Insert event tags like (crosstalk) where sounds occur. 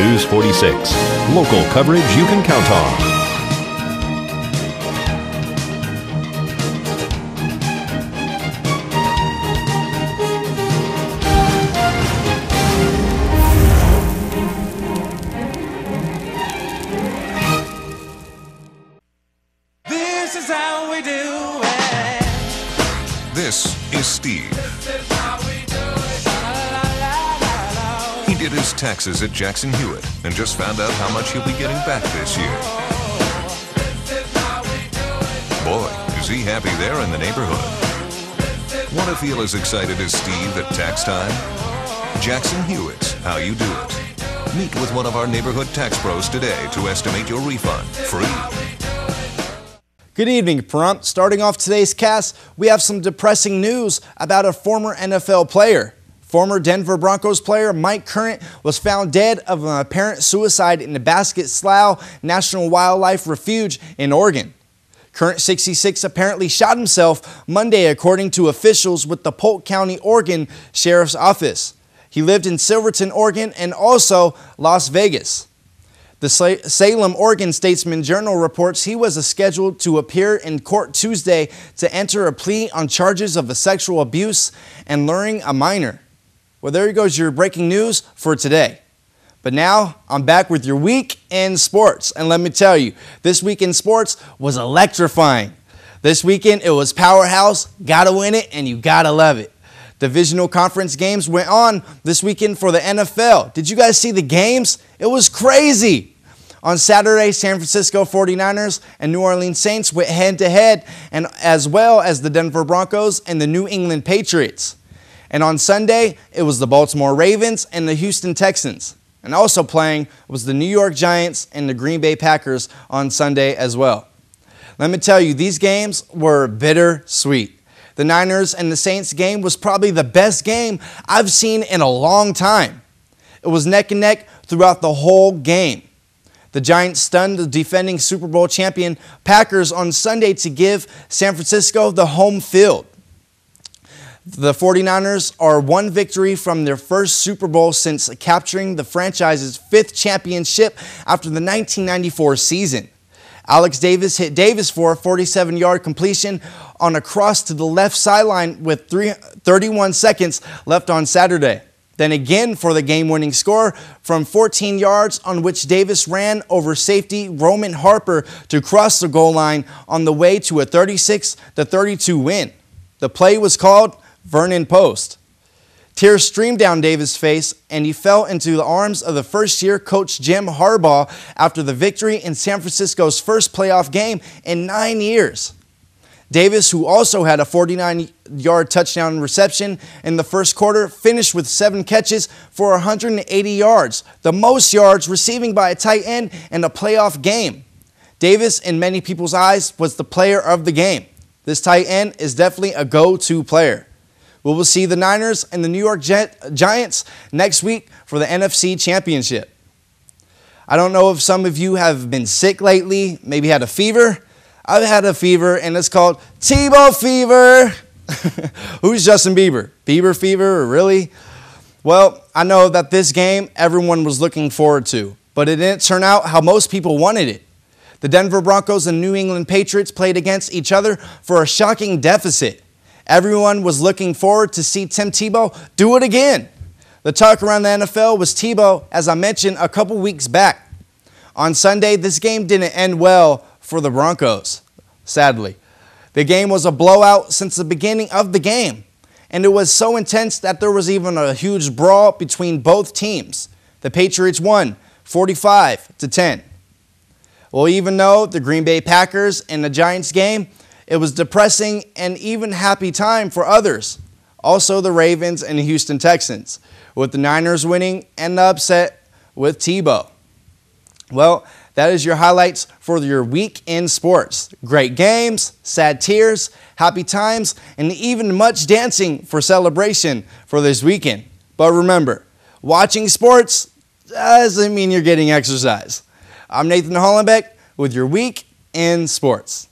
News 46. Local coverage you can count on. This is how we do it. This is Steve. Did his taxes at Jackson Hewitt and just found out how much he'll be getting back this year. Boy, is he happy there in the neighborhood. Want to feel as excited as Steve at tax time? Jackson Hewitt's How You Do It. Meet with one of our neighborhood tax pros today to estimate your refund free. Good evening, Pahrump. Starting off today's cast, we have some depressing news about a former NFL player. Former Denver Broncos player Mike Current was found dead of an apparent suicide in the Basket Slough National Wildlife Refuge in Oregon. Current 66 apparently shot himself Monday, according to officials with the Polk County, Oregon Sheriff's Office. He lived in Silverton, Oregon, and also Las Vegas. The Salem, Oregon Statesman Journal reports he was scheduled to appear in court Tuesday to enter a plea on charges of sexual abuse and luring a minor. Well, there you goes your breaking news for today. But now I'm back with your week in sports. And let me tell you, this week in sports was electrifying. This weekend it was powerhouse, gotta win it, and you gotta love it. Divisional conference games went on this weekend for the NFL. Did you guys see the games? It was crazy. On Saturday, San Francisco 49ers and New Orleans Saints went head to head, and as well as the Denver Broncos and the New England Patriots. And on Sunday, it was the Baltimore Ravens and the Houston Texans. And also playing was the New York Giants and the Green Bay Packers on Sunday as well. Let me tell you, these games were bittersweet. The Niners and the Saints game was probably the best game I've seen in a long time. It was neck and neck throughout the whole game. The Giants stunned the defending Super Bowl champion Packers on Sunday to give San Francisco the home field. The 49ers are one victory from their first Super Bowl since capturing the franchise's fifth championship after the 1994 season. Alex Davis hit Davis for a 47 yard completion on a cross to the left sideline with three, 31 seconds left on Saturday. Then again for the game winning score from 14 yards, on which Davis ran over safety Roman Harper to cross the goal line on the way to a 36 32 win. The play was called Vernon Post. Tears streamed down Davis' face, and he fell into the arms of the first year coach Jim Harbaugh after the victory in San Francisco's first playoff game in nine years. Davis, who also had a 49 yard touchdown reception in the first quarter, finished with seven catches for 180 yards, the most yards receiving by a tight end in a playoff game. Davis, in many people's eyes, was the player of the game. This tight end is definitely a go to player. We will see the Niners and the New York Giants next week for the NFC Championship. I don't know if some of you have been sick lately, maybe had a fever. I've had a fever, and it's called Tebow fever. (laughs) Who's Justin Bieber? Bieber fever, really? Well, I know that this game everyone was looking forward to, but it didn't turn out how most people wanted it. The Denver Broncos and New England Patriots played against each other for a shocking deficit. Everyone was looking forward to see Tim Tebow do it again. The talk around the NFL was Tebow, as I mentioned a couple weeks back. On Sunday, this game didn't end well for the Broncos, sadly. The game was a blowout since the beginning of the game, and it was so intense that there was even a huge brawl between both teams. The Patriots won 45 to 10. Well, even though the Green Bay Packers and the Giants game, it was depressing and even happy time for others. Also the Ravens and the Houston Texans, with the Niners winning and the upset with Tebow. Well, that is your highlights for your week in sports. Great games, sad tears, happy times, and even much dancing for celebration for this weekend. But remember, watching sports doesn't mean you're getting exercise. I'm Nathan Hollenbeck with your week in sports.